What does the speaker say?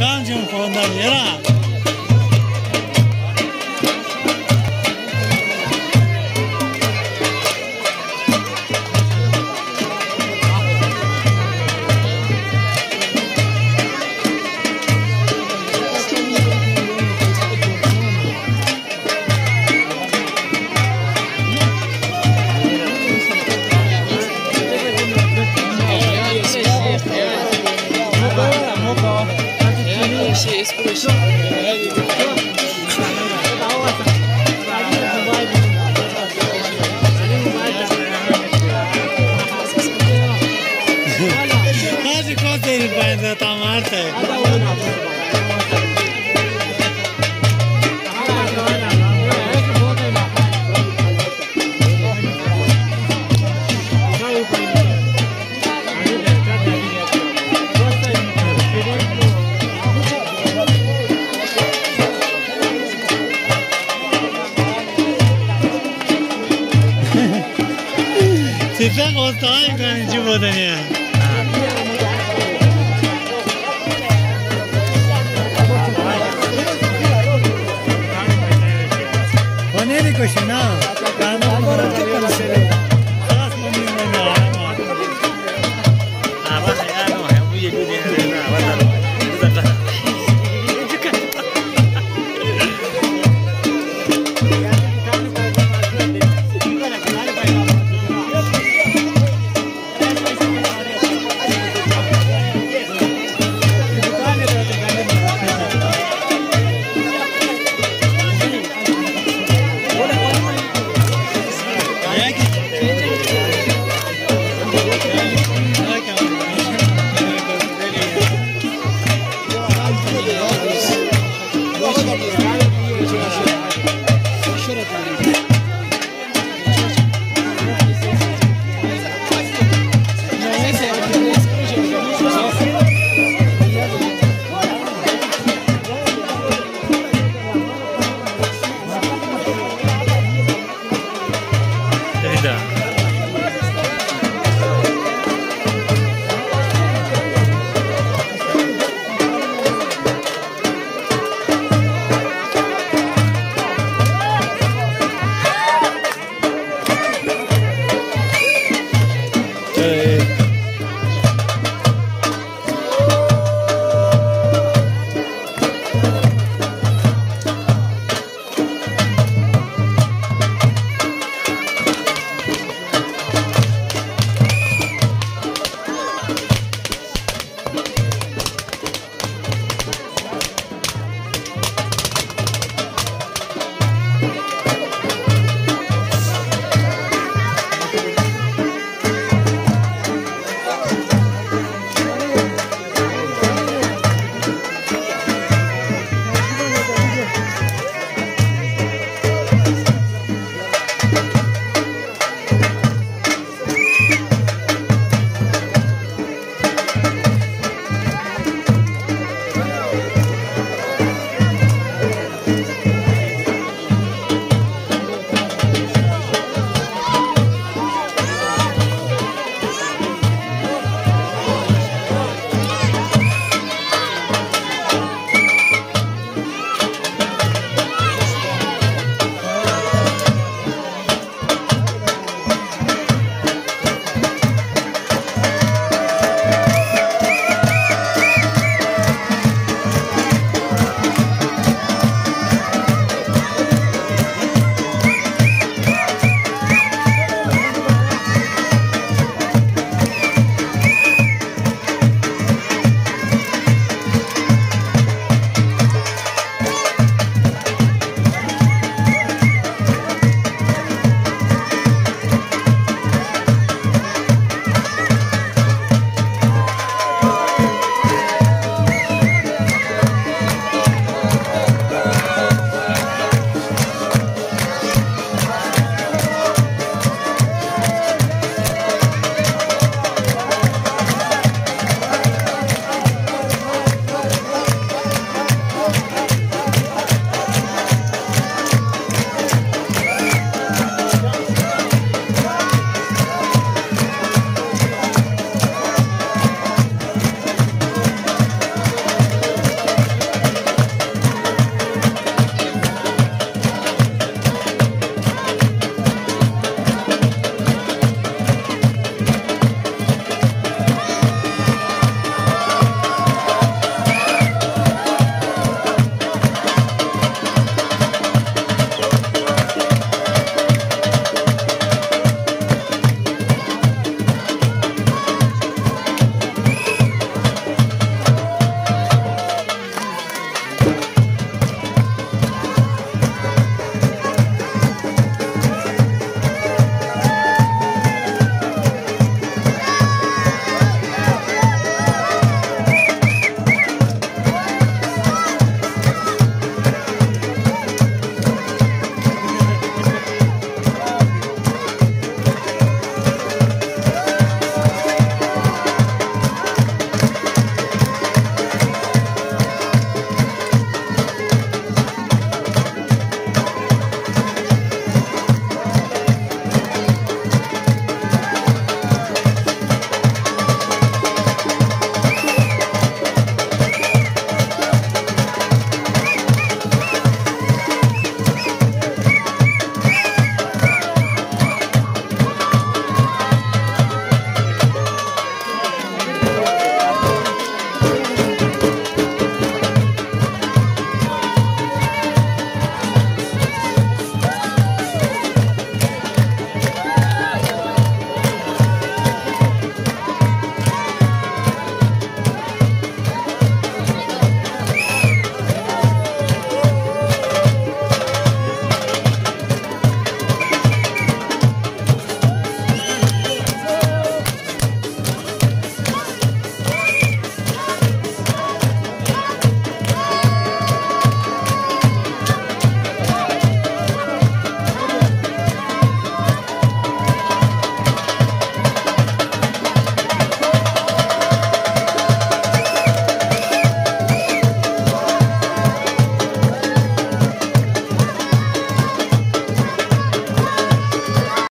干净活，那你啦。Quase quase ele vai ainda tá Marta. Теперь вот так, ничего да нет. Oneri koşun ha. Ben onları Madrid.